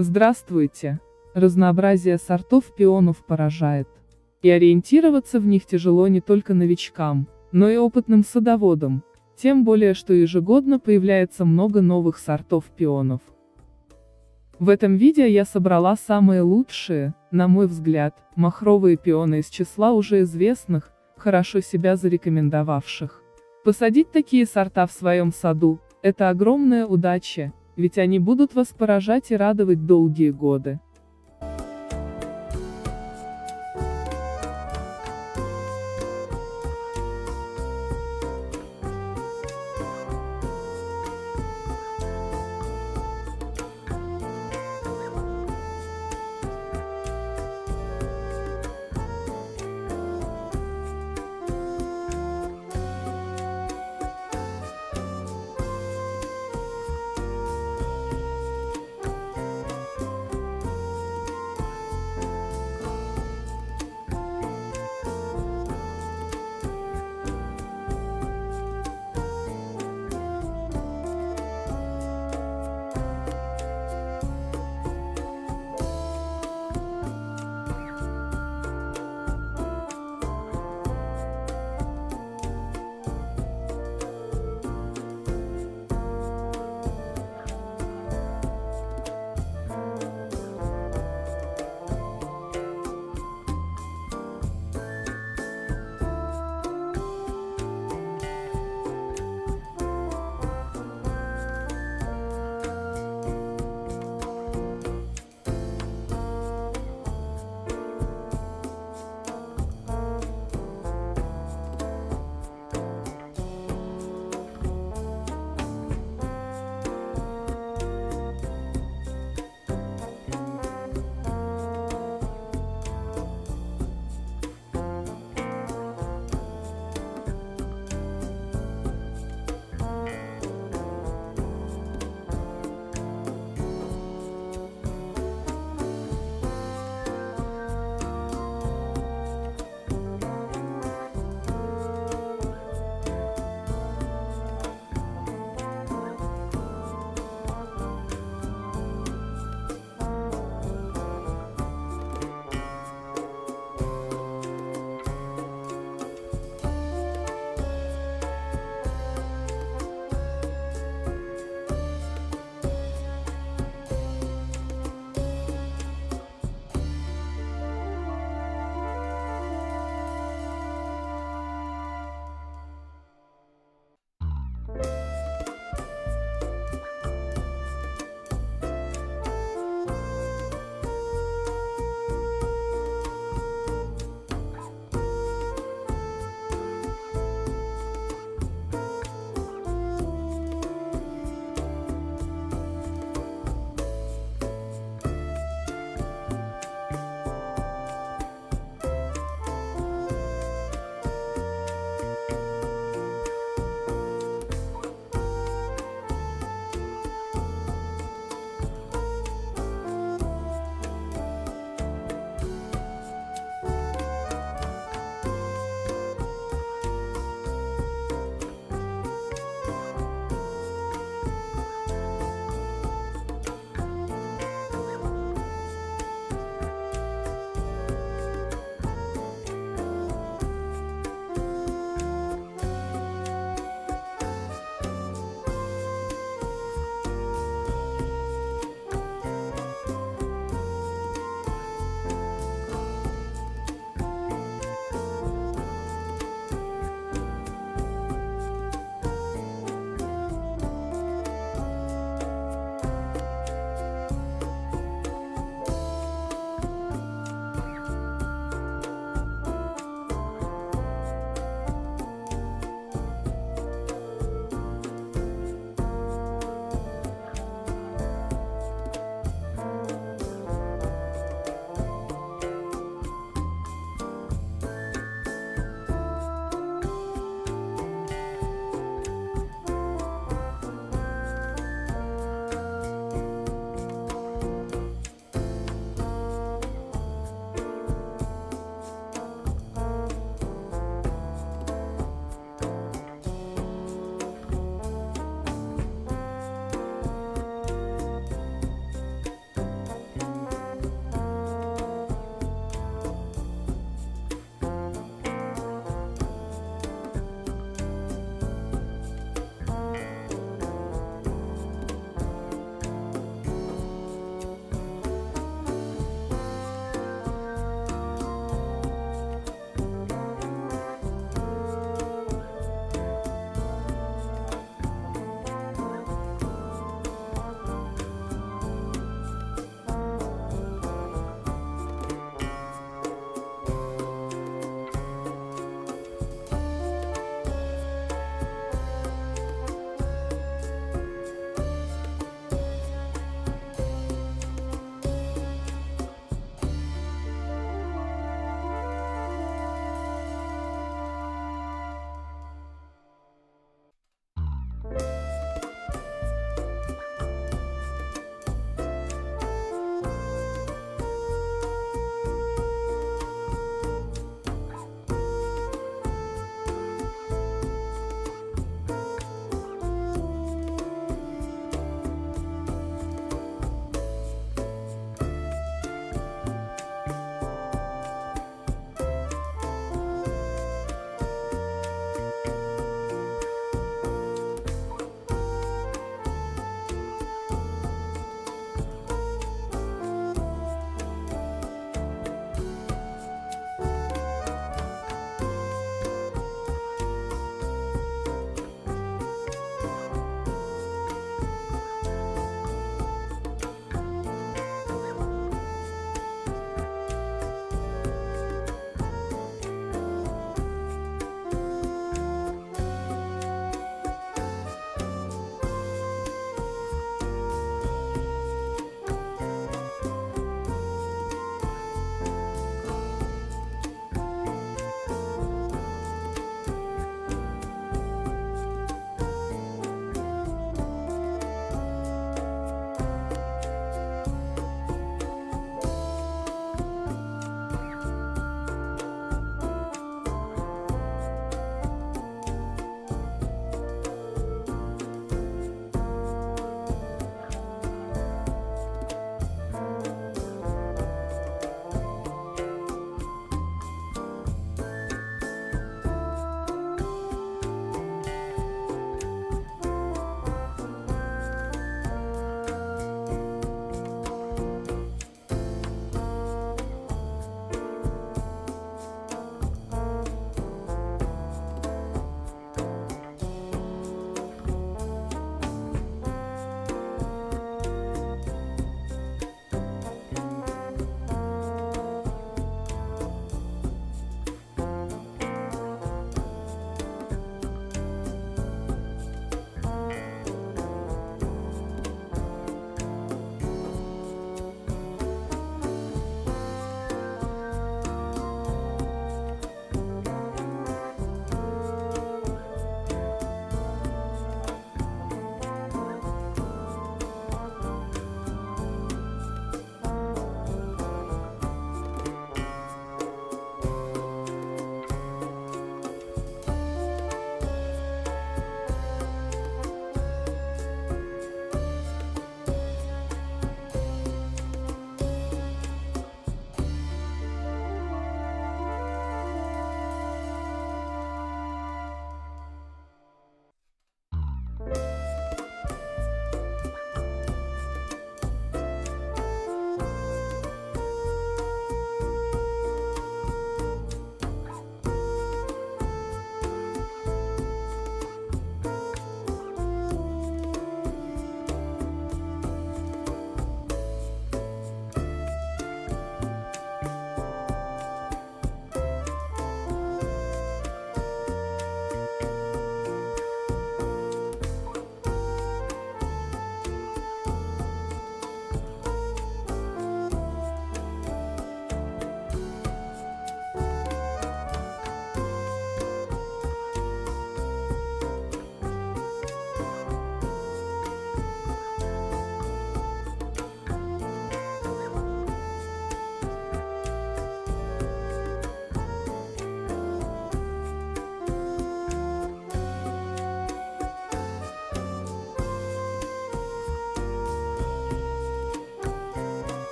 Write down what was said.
Здравствуйте! Разнообразие сортов пионов поражает. И ориентироваться в них тяжело не только новичкам, но и опытным садоводам, тем более что ежегодно появляется много новых сортов пионов. В этом видео я собрала самые лучшие, на мой взгляд, махровые пионы из числа уже известных, хорошо себя зарекомендовавших. Посадить такие сорта в своем саду – это огромная удача, ведь они будут вас поражать и радовать долгие годы.